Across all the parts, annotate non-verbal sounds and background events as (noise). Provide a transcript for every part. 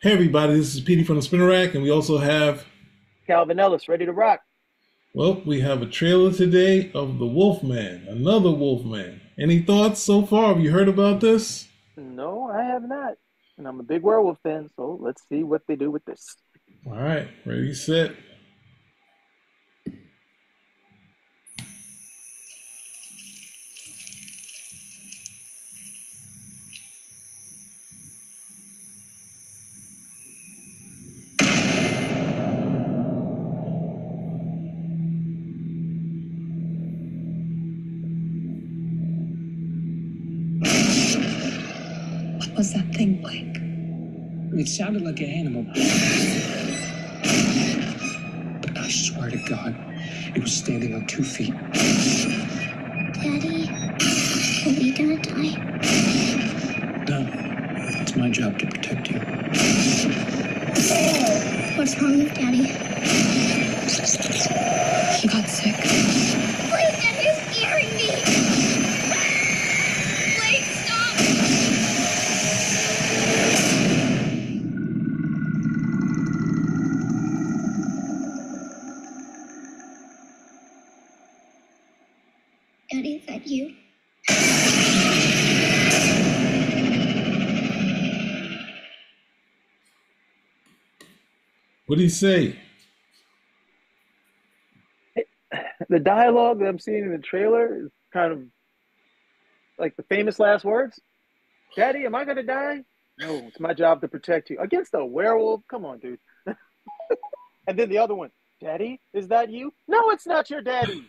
Hey everybody, this is Petey from the Spinner Rack, and we also have Calvin Ellis, ready to rock. well, we have a trailer today of the Wolfman, another Wolfman. Any thoughts so far? Have you heard about this? No, I have not. And I'm a big werewolf fan, so let's see what they do with this. All right, ready, set. Was that thing like? It sounded like an animal. But I swear to God, it was standing on two feet. Daddy, are we gonna die? No, it's my job to protect you. What's wrong with Daddy? He got sick. What do you say? The dialogue that I'm seeing in the trailer is kind of like the famous last words. Daddy, am I gonna die? No, it's my job to protect you. Against a werewolf? Come on, dude. (laughs) and then the other one, Daddy, is that you? No, it's not your daddy.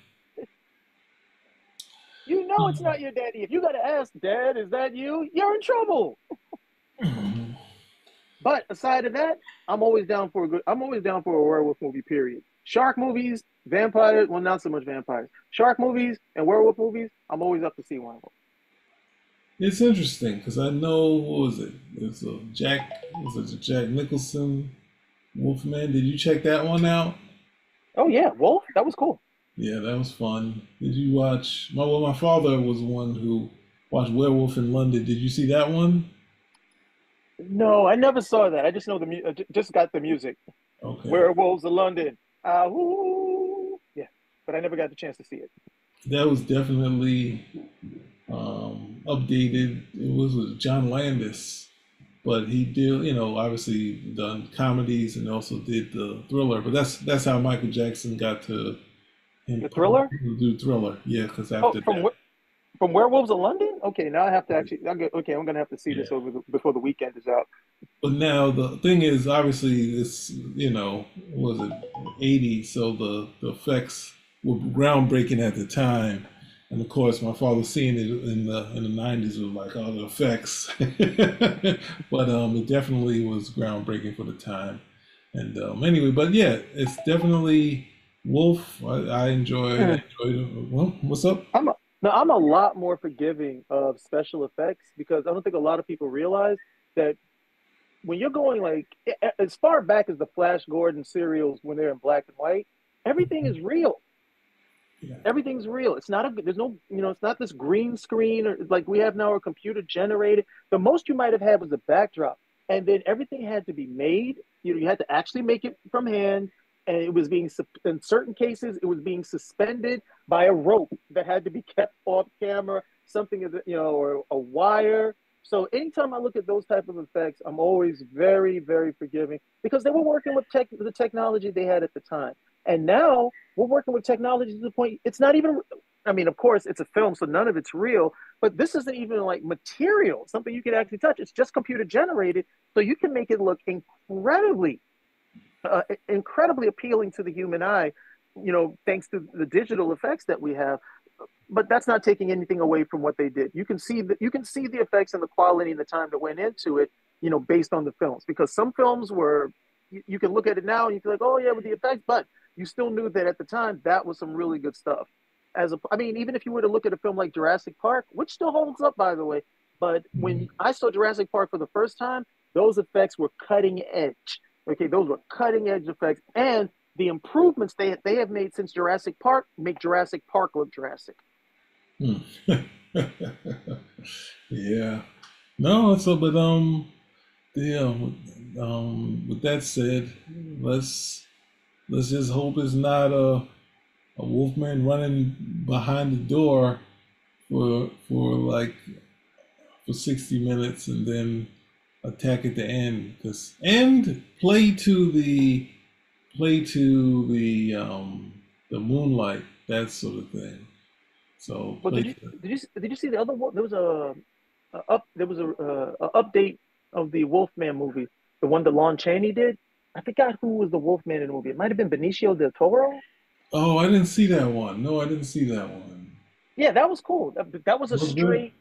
you know it's not your daddy. If you gotta ask, Dad, is that you? You're in trouble. But aside of that, I'm always down for a good. I'm always down for a werewolf movie. Period. Shark movies, vampires. Well, not so much vampires. Shark movies and werewolf movies. I'm always up to see one of them. It's interesting because I know what was it? It's a uh, Jack. Was it Jack Nicholson Wolfman? Did you check that one out? Oh yeah, Wolf. That was cool. Yeah, that was fun. Did you watch? My well, my father was one who watched Werewolf in London. Did you see that one? No, I never saw that. I just know the mu- just got the music. Okay. Werewolves of London. Ah, woo. Yeah, but I never got the chance to see it. That was definitely um, updated. It was with John Landis, but he did, you know, obviously done comedies and also did the thriller. But that's that's how Michael Jackson got to him The Thriller? do thriller. Yeah, because Oh, after from that, where? From Werewolves of London? Okay, now I have to actually. I'm go- okay, I'm gonna have to see this over the, before the weekend is out. but now the thing is, obviously, it's you know, was it '80? So the the effects were groundbreaking at the time. And of course, my father seeing it in the in the '90s was like, "Oh, the effects," (laughs) but um, it definitely was groundbreaking for the time. And um, anyway, but yeah, it's definitely Wolf. I, I enjoy. I (laughs) enjoyed it. Well, what's up? I'm a, now I'm a lot more forgiving of special effects because I don't think a lot of people realize that when you're going like as far back as the Flash Gordon serials when they're in black and white, everything is real. Yeah. Everything's real. It's not a there's no you know it's not this green screen or like we have now or computer generated. The most you might have had was a backdrop, and then everything had to be made. You know you had to actually make it from hand, and it was being in certain cases it was being suspended by a rope that had to be (laughs) kept off camera, something you know or a wire. So anytime I look at those type of effects, I'm always very very forgiving because they were working with tech the technology they had at the time. And now we're working with technology to the point it's not even I mean, of course, it's a film, so none of it's real, but this isn't even like material, something you can actually touch. It's just computer generated, so you can make it look incredibly, uh, incredibly appealing to the human eye, you know, thanks to the digital effects that we have. But that's not taking anything away from what they did. You can see that you can see the effects and the quality and the time that went into it, you know, based on the films. Because some films were, you, you can look at it now and you feel like, oh yeah, with the effects, but you still knew that at the time that was some really good stuff. As a, I mean, even if you were to look at a film like Jurassic Park, which still holds up, by the way, but when I saw Jurassic Park for the first time, those effects were cutting edge. Okay, those were cutting edge effects, and the improvements they they have made since Jurassic Park make Jurassic Park look Jurassic. Hmm. (laughs) yeah. No, so but um yeah. Um, with that said, let's let's just hope it's not a a wolfman running behind the door for for like for sixty minutes and then attack at the end. Cause and play to the play to the um the moonlight that sort of thing. So But did you did you did you see the other one? There was a, a up there was a, a, a update of the Wolfman movie, the one that Lon Chaney did. I forgot who was the Wolfman in the movie. It might have been Benicio del Toro. oh, I didn't see that one. No, I didn't see that one. Yeah, that was cool. That, that was a Was straight.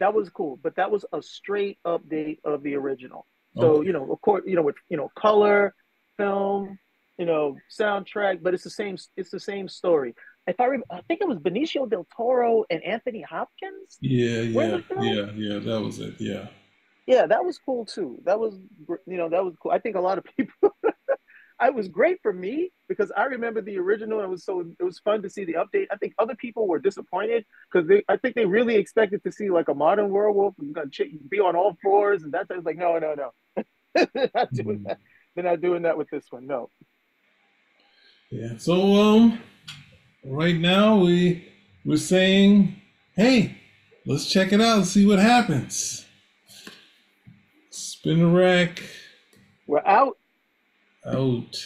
That was cool, but that was a straight update of the original. So Okay. you know, of course, you know, with you know, color, film, you know, soundtrack, but it's the same. It's the same story. If I remember, I think it was Benicio del Toro and Anthony Hopkins. Yeah, yeah, yeah, yeah. That was it. Yeah. Yeah, that was cool too. That was, you know, that was cool. I think a lot of (laughs) people. It was great for me because I remember the original. It was so it was fun to see the update. I think other people were disappointed because they. I think they really expected to see like a modern werewolf who's gonna ch- be on all fours and that's. I was like, no, no, no. They're (laughs) not doing Mm. that. They're not doing that with this one. No. Yeah. So um right now we we're saying, hey, let's check it out and see what happens. Spin the rack We're out. Out.